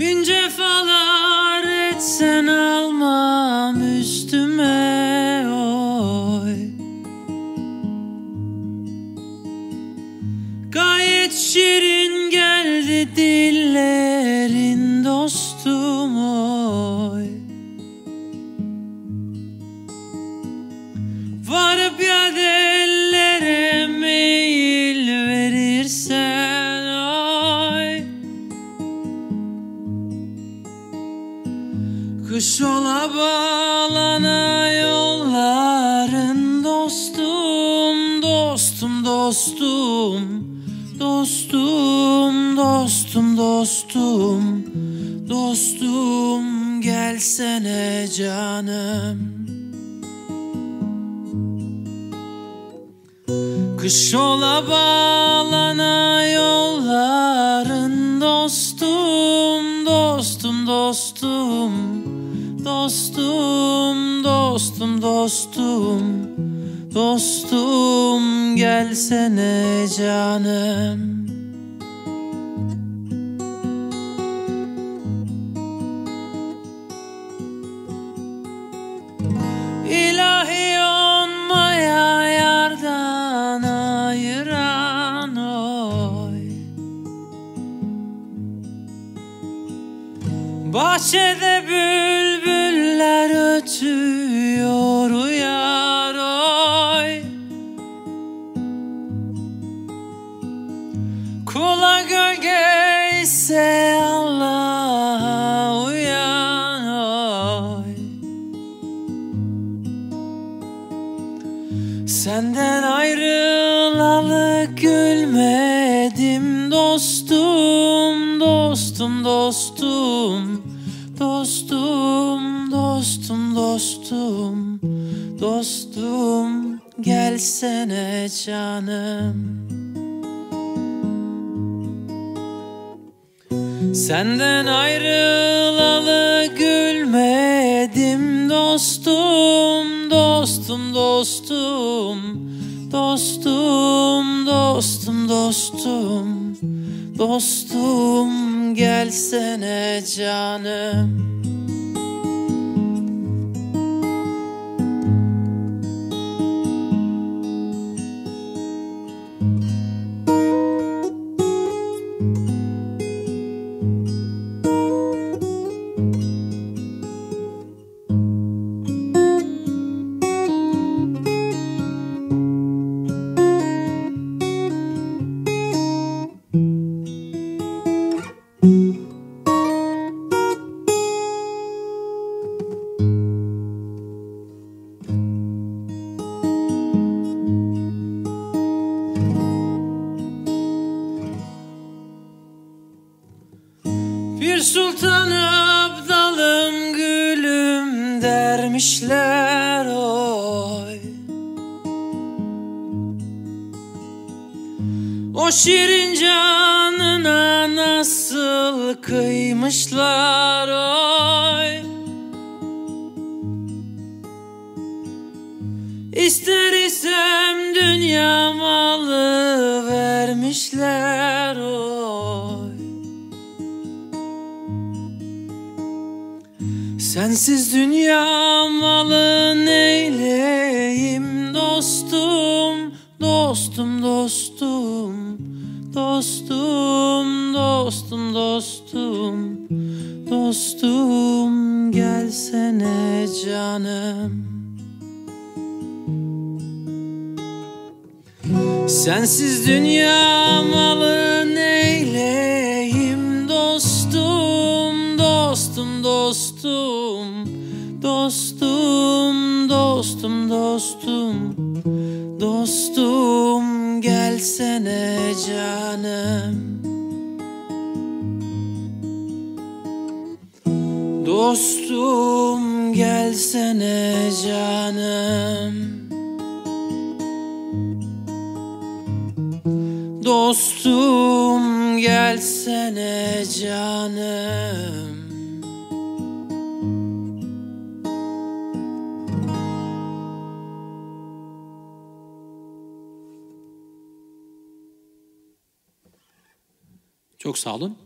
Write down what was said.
Bin cefalar etsen almam üstüme oy. Gayet şirin geldi dillerin dostum oy Kış ola bağlana yolların dostum, dostum, dostum, dostum, dostum, dostum, dostum, gelsene canım. Kış ola bağlana yolların dostum, dostum, dostum, dostum, dostum, dostum, dostum, gelsene canım. İlahi olmaya yardan ayıran oy Bahçede bülbüller Senden ayrılalı gülmedim dostum, dostum, dostum, dostum, dostum, dostum, dostum, gelsene canım. Senden ayrılalı dostum, dostum, dostum, dostum, dostum, dostum, gelsene canım. Bir sultan abdalım gülüm dermişler oy. O şirin canına nasıl kıymışlar oy. İster isem dünya malı vermişler oy Sensiz dünya malı neyleyim dostum, dostum, dostum, dostum, dostum, dostum, dostum, gelsene canım. Sensiz dünya malı dostum, dostum, dostum, gelsene canım. Dostum gelsene canım. Dostum gelsene canım Çok sağ olun.